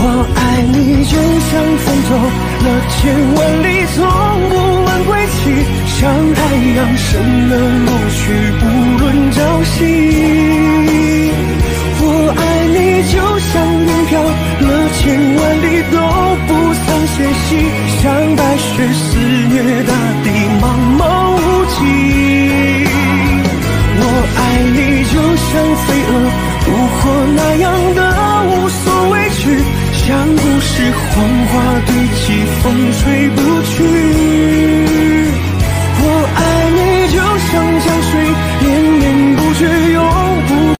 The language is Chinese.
我爱你就像风走了千万里，从不问归期，像太阳升了落去，无论朝夕。我爱你就像云飘了千万里，都不曾歇息，像白雪肆虐大地，茫茫无际。我爱你就像飞蛾扑火那样，故事黄花堆积，风吹不